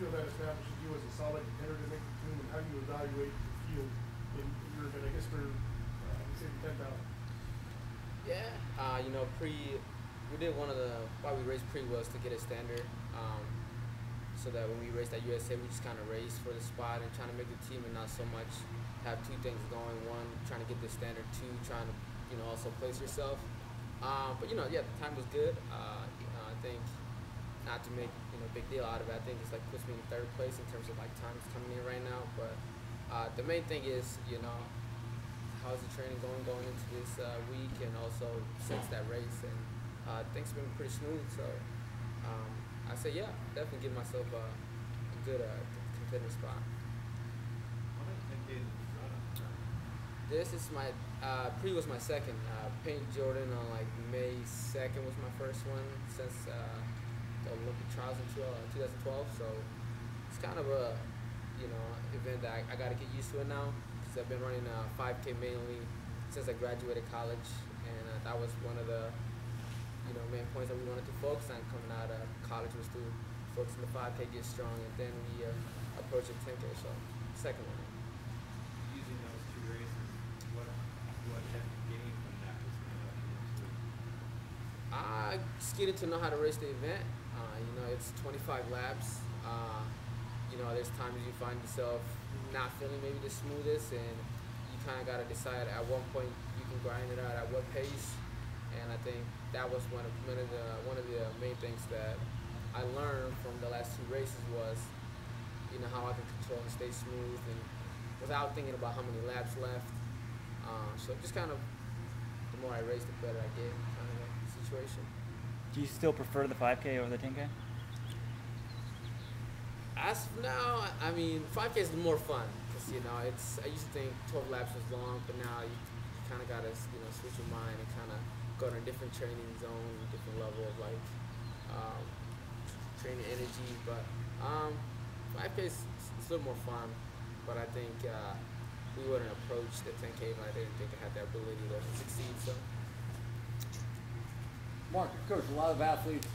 feel that establishes you as a solid contender to make the team, and how do you evaluate the field in your event? I guess for, uh, say ten thousand. Yeah, uh, you know, pre, we did one of the why we raced pre was to get a standard, um, so that when we raced at USA, we just kind of raced for the spot and trying to make the team, and not so much have two things going. One, trying to get the standard. Two, trying to, you know, also place yourself. Um, but you know, yeah, the time was good. Uh, you know, I think not to make you know big deal out of it. I think it's like puts me in third place in terms of like times coming in right now. But uh, the main thing is, you know, how's the training going going into this uh, week and also since that race and uh, things have been pretty smooth so um, I say yeah definitely give myself a, a good uh, contender spot How many 10Ks did you run on the track? this is my uh, pre was my second uh, Payton Jordan on like May 2nd was my first one since uh, Olympic trials in 2012 so it's kind of a you know event that I, I got to get used to it now because I've been running uh, 5K mainly since I graduated college, and uh, that was one of the you know main points that we wanted to focus on coming out of college was to focus on the 5K, get strong, and then we uh, approach the 10K. So second one. Using those two races, what what have you gained from that was coming next week? I just getting to know how to race the event. You know, it's 25 laps. Uh, you know, there's times you find yourself not feeling maybe the smoothest, and you kind of got to decide at one point you can grind it out at what pace. And I think that was one of one of the one of the main things that I learned from the last two races was, you know, how I can control and stay smooth and without thinking about how many laps left. Uh, so just kind of the more I race, the better I get, kind of situation. Do you still prefer the 5K over the 10K? As of now, I mean, 5K is more fun because you know it's. I used to think 12 laps was long, but now you, kind of gotta you know switch your mind and kind of go to a different training zone, different level of like um, training energy. But um, 5K is a little more fun, but I think uh, we wouldn't approach the 10K if I didn't think I had the ability to Mark, coach, a lot of athletes